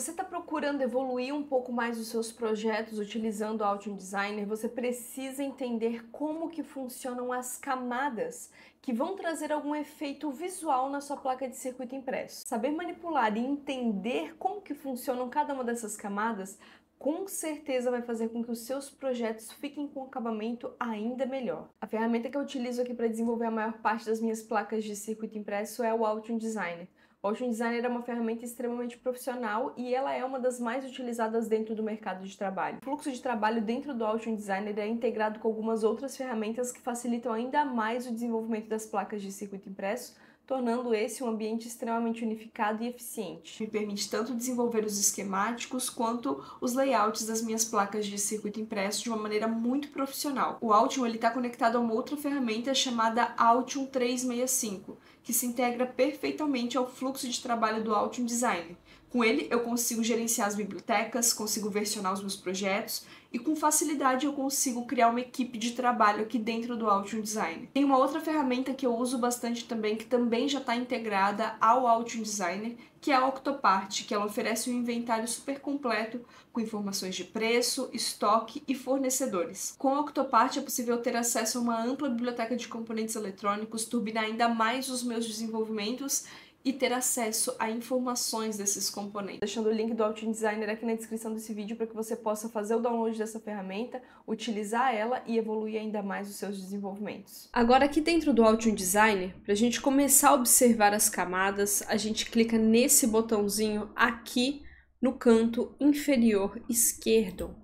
Você está procurando evoluir um pouco mais os seus projetos utilizando o Altium Designer? Você precisa entender como que funcionam as camadas que vão trazer algum efeito visual na sua placa de circuito impresso. Saber manipular e entender como que funcionam cada uma dessas camadas com certeza vai fazer com que os seus projetos fiquem com acabamento ainda melhor. A ferramenta que eu utilizo aqui para desenvolver a maior parte das minhas placas de circuito impresso é o Altium Designer. Ocean Designer é uma ferramenta extremamente profissional e ela é uma das mais utilizadas dentro do mercado de trabalho. O fluxo de trabalho dentro do Ocean Designer é integrado com algumas outras ferramentas que facilitam ainda mais o desenvolvimento das placas de circuito impresso, tornando esse um ambiente extremamente unificado e eficiente. Me permite tanto desenvolver os esquemáticos quanto os layouts das minhas placas de circuito impresso de uma maneira muito profissional. O Altium está conectado a uma outra ferramenta chamada Altium 365, que se integra perfeitamente ao fluxo de trabalho do Altium Designer. Com ele, eu consigo gerenciar as bibliotecas, consigo versionar os meus projetos e com facilidade eu consigo criar uma equipe de trabalho aqui dentro do Altium Designer. Tem uma outra ferramenta que eu uso bastante também, que também já está integrada ao Altium Designer, que é a Octopart, que ela oferece um inventário super completo com informações de preço, estoque e fornecedores. Com a Octopart é possível ter acesso a uma ampla biblioteca de componentes eletrônicos, turbinar ainda mais os meus desenvolvimentos e ter acesso a informações desses componentes. Deixando o link do Altium Designer aqui na descrição desse vídeo para que você possa fazer o download dessa ferramenta, utilizar ela e evoluir ainda mais os seus desenvolvimentos. Agora aqui dentro do Altium Designer, para a gente começar a observar as camadas, a gente clica nesse botãozinho aqui no canto inferior esquerdo.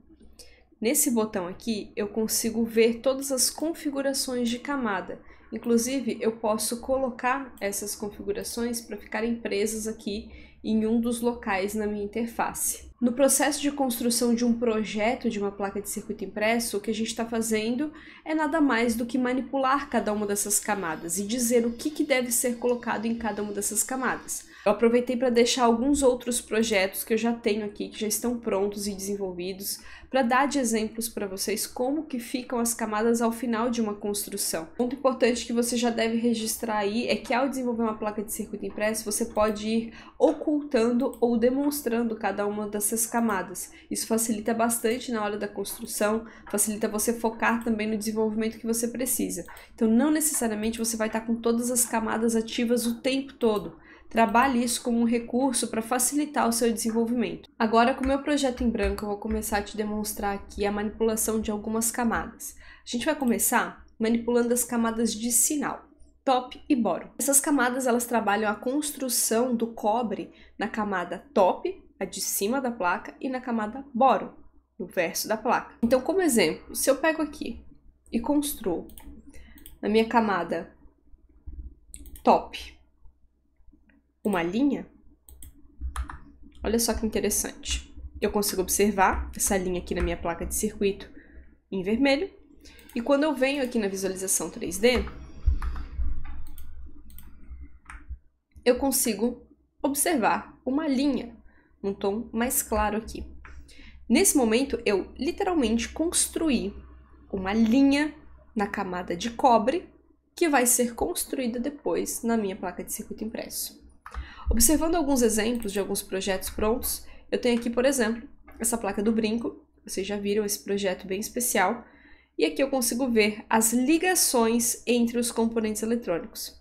Nesse botão aqui, eu consigo ver todas as configurações de camada. Inclusive, eu posso colocar essas configurações para ficarem presas aqui em um dos locais na minha interface. No processo de construção de um projeto de uma placa de circuito impresso, o que a gente está fazendo é nada mais do que manipular cada uma dessas camadas e dizer o que, que deve ser colocado em cada uma dessas camadas. Eu aproveitei para deixar alguns outros projetos que eu já tenho aqui, que já estão prontos e desenvolvidos, para dar de exemplos para vocês como que ficam as camadas ao final de uma construção. Um ponto importante que você já deve registrar aí é que ao desenvolver uma placa de circuito impresso, você pode ir ocultando ou demonstrando cada uma dessas camadas. Isso facilita bastante na hora da construção, facilita você focar também no desenvolvimento que você precisa. Então, não necessariamente você vai estar com todas as camadas ativas o tempo todo. Trabalhe isso como um recurso para facilitar o seu desenvolvimento. Agora, com o meu projeto em branco, eu vou começar a te demonstrar aqui a manipulação de algumas camadas. A gente vai começar manipulando as camadas de sinal, top e bottom. Essas camadas elas trabalham a construção do cobre na camada top, a de cima da placa, e na camada bottom, no verso da placa. Então, como exemplo, se eu pego aqui e construo na minha camada top uma linha, olha só que interessante. Eu consigo observar essa linha aqui na minha placa de circuito em vermelho. E quando eu venho aqui na visualização 3D, eu consigo observar uma linha, um tom mais claro aqui. Nesse momento, eu literalmente construí uma linha na camada de cobre que vai ser construída depois na minha placa de circuito impresso. Observando alguns exemplos de alguns projetos prontos, eu tenho aqui, por exemplo, essa placa do brinco, vocês já viram esse projeto bem especial, e aqui eu consigo ver as ligações entre os componentes eletrônicos.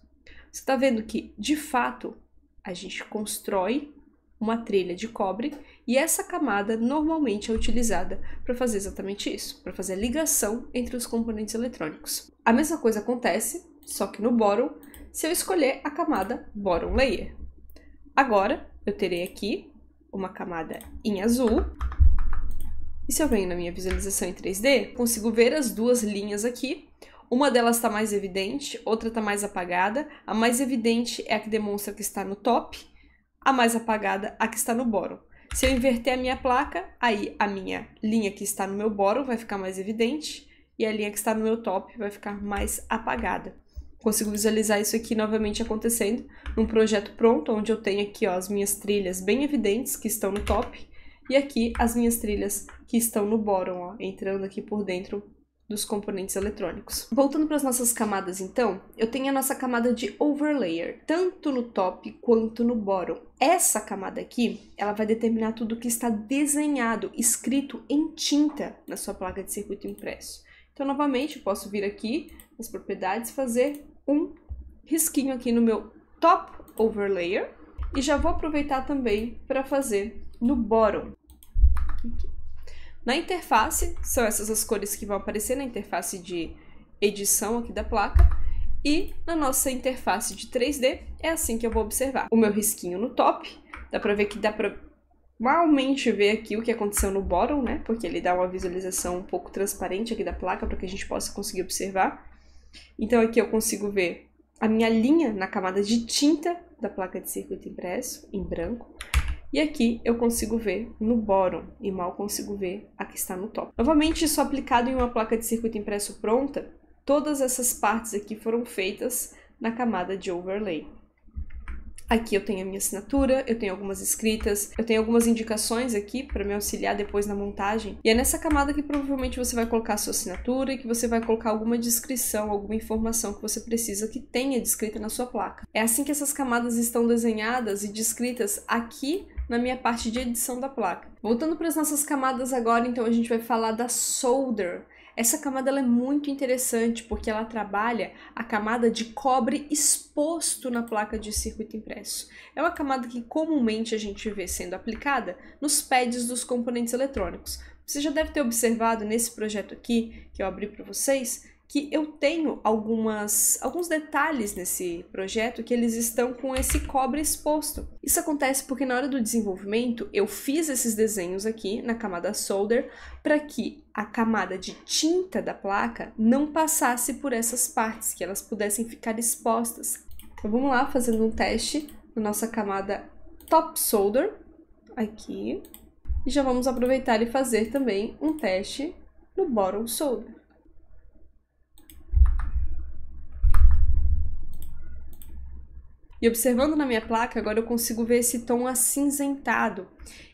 Você está vendo que, de fato, a gente constrói uma trilha de cobre e essa camada normalmente é utilizada para fazer exatamente isso, para fazer a ligação entre os componentes eletrônicos. A mesma coisa acontece, só que no bottom, se eu escolher a camada bottom layer. Agora, eu terei aqui uma camada em azul. E se eu venho na minha visualização em 3D, consigo ver as duas linhas aqui. Uma delas está mais evidente, outra está mais apagada. A mais evidente é a que demonstra que está no top, a mais apagada a que está no bottom. Se eu inverter a minha placa, aí a minha linha que está no meu bottom vai ficar mais evidente e a linha que está no meu top vai ficar mais apagada consigo visualizar isso aqui novamente acontecendo num projeto pronto, onde eu tenho aqui ó, as minhas trilhas bem evidentes que estão no top e aqui as minhas trilhas que estão no bottom, ó, entrando aqui por dentro dos componentes eletrônicos. Voltando para as nossas camadas, então, eu tenho a nossa camada de overlayer, tanto no top quanto no bottom. Essa camada aqui, ela vai determinar tudo que está desenhado, escrito em tinta na sua placa de circuito impresso. Então, novamente, eu posso vir aqui nas propriedades, fazer um risquinho aqui no meu top overlayer e já vou aproveitar também para fazer no bottom. Aqui. Na interface, são essas as cores que vão aparecer na interface de edição aqui da placa. E na nossa interface de 3D, é assim que eu vou observar. O meu risquinho no top, dá pra ver que dá pra malmente ver aqui o que aconteceu no bottom, né? Porque ele dá uma visualização um pouco transparente aqui da placa para que a gente possa conseguir observar. Então aqui eu consigo ver a minha linha na camada de tinta da placa de circuito impresso, em branco. E aqui eu consigo ver no bottom e mal consigo ver a que está no top. Novamente, isso aplicado em uma placa de circuito impresso pronta, todas essas partes aqui foram feitas na camada de overlay. Aqui eu tenho a minha assinatura, eu tenho algumas escritas, eu tenho algumas indicações aqui para me auxiliar depois na montagem. E é nessa camada que provavelmente você vai colocar a sua assinatura e que você vai colocar alguma descrição, alguma informação que você precisa que tenha descrita na sua placa. É assim que essas camadas estão desenhadas e descritas aqui na minha parte de edição da placa. Voltando para as nossas camadas agora, então a gente vai falar da solder. Essa camada é muito interessante porque ela trabalha a camada de cobre exposto na placa de circuito impresso. É uma camada que comumente a gente vê sendo aplicada nos pads dos componentes eletrônicos. Você já deve ter observado nesse projeto aqui que eu abri para vocês que eu tenho algumas, alguns detalhes nesse projeto que eles estão com esse cobre exposto. Isso acontece porque na hora do desenvolvimento eu fiz esses desenhos aqui na camada solder para que a camada de tinta da placa não passasse por essas partes, que elas pudessem ficar expostas. Então vamos lá fazendo um teste na nossa camada top solder aqui. E já vamos aproveitar e fazer também um teste no bottom solder. E observando na minha placa, agora eu consigo ver esse tom acinzentado.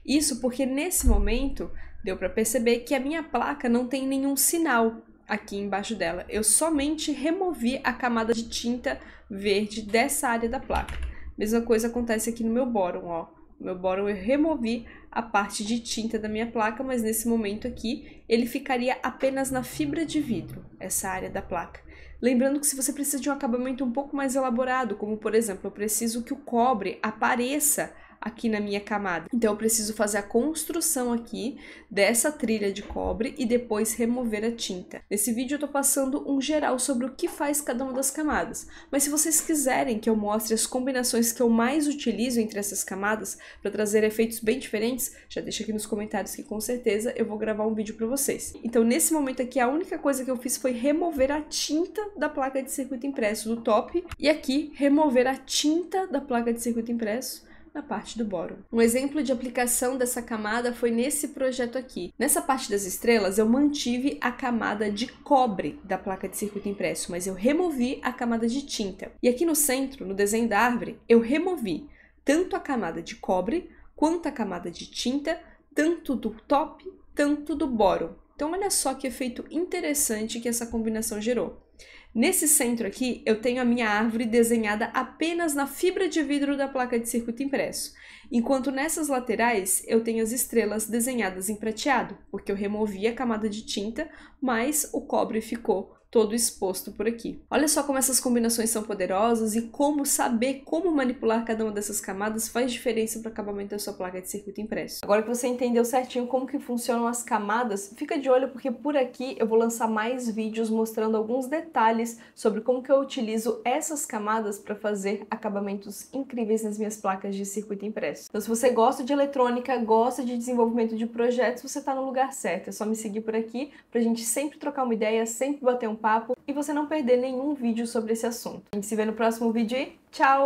Isso porque nesse momento deu para perceber que a minha placa não tem nenhum sinal aqui embaixo dela. Eu somente removi a camada de tinta verde dessa área da placa. Mesma coisa acontece aqui no meu bottom, ó. No meu bottom eu removi a parte de tinta da minha placa, mas nesse momento aqui ele ficaria apenas na fibra de vidro, essa área da placa. Lembrando que se você precisa de um acabamento um pouco mais elaborado, como por exemplo, eu preciso que o cobre apareça aqui na minha camada. Então eu preciso fazer a construção aqui dessa trilha de cobre e depois remover a tinta. Nesse vídeo eu tô passando um geral sobre o que faz cada uma das camadas, mas se vocês quiserem que eu mostre as combinações que eu mais utilizo entre essas camadas para trazer efeitos bem diferentes, já deixa aqui nos comentários que com certeza eu vou gravar um vídeo para vocês. Então nesse momento aqui a única coisa que eu fiz foi remover a tinta da placa de circuito impresso do top e aqui remover a tinta da placa de circuito impresso na parte do boro. Um exemplo de aplicação dessa camada foi nesse projeto aqui. Nessa parte das estrelas, eu mantive a camada de cobre da placa de circuito impresso, mas eu removi a camada de tinta. E aqui no centro, no desenho da árvore, eu removi tanto a camada de cobre quanto a camada de tinta, tanto do top, tanto do boro. Então olha só que efeito interessante que essa combinação gerou. Nesse centro aqui, eu tenho a minha árvore desenhada apenas na fibra de vidro da placa de circuito impresso, enquanto nessas laterais eu tenho as estrelas desenhadas em prateado, porque eu removi a camada de tinta, mas o cobre ficou todo exposto por aqui. Olha só como essas combinações são poderosas e como saber como manipular cada uma dessas camadas faz diferença para o acabamento da sua placa de circuito impresso. Agora que você entendeu certinho como que funcionam as camadas, fica de olho porque por aqui eu vou lançar mais vídeos mostrando alguns detalhes sobre como que eu utilizo essas camadas para fazer acabamentos incríveis nas minhas placas de circuito impresso. Então se você gosta de eletrônica, gosta de desenvolvimento de projetos, você está no lugar certo. É só me seguir por aqui para a gente sempre trocar uma ideia, sempre bater um papo e você não perder nenhum vídeo sobre esse assunto. A gente se vê no próximo vídeo e tchau!